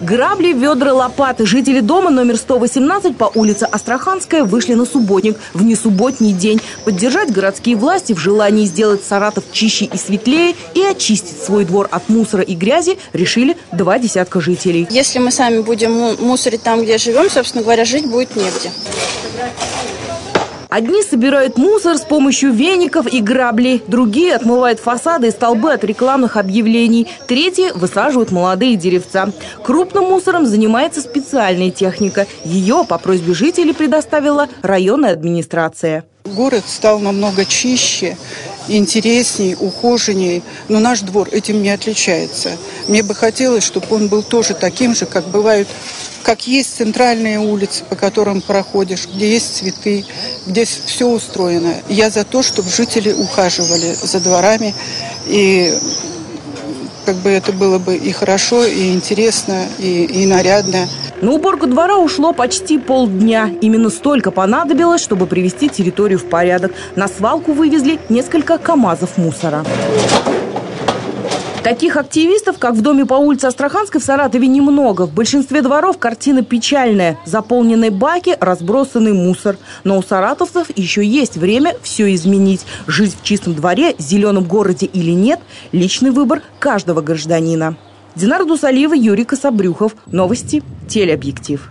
Грабли, ведра, лопаты. Жители дома номер 118 по улице Астраханская вышли на субботник, в несубботний день. Поддержать городские власти в желании сделать Саратов чище и светлее и очистить свой двор от мусора и грязи решили два десятка жителей. Если мы сами будем мусорить там, где живем, собственно говоря, жить будет негде. Одни собирают мусор с помощью веников и граблей, другие отмывают фасады и столбы от рекламных объявлений, третьи высаживают молодые деревца. Крупным мусором занимается специальная техника. Ее по просьбе жителей предоставила районная администрация. Город стал намного чище, интересней, ухоженней, но наш двор этим не отличается. Мне бы хотелось, чтобы он был тоже таким же, как бывают как есть центральные улицы, по которым проходишь, где есть цветы, где все устроено. Я за то, чтобы жители ухаживали за дворами, и как бы это было бы и хорошо, и интересно, и, и нарядно. На уборку двора ушло почти полдня. Именно столько понадобилось, чтобы привести территорию в порядок. На свалку вывезли несколько КАМАЗов мусора. Таких активистов, как в доме по улице Астраханской в Саратове, немного. В большинстве дворов картина печальная. Заполненные баки, разбросанный мусор. Но у саратовцев еще есть время все изменить. Жить в чистом дворе, зеленом городе или нет – личный выбор каждого гражданина. Динар Дусалиева, Юрий Кособрюхов. Новости. Телеобъектив.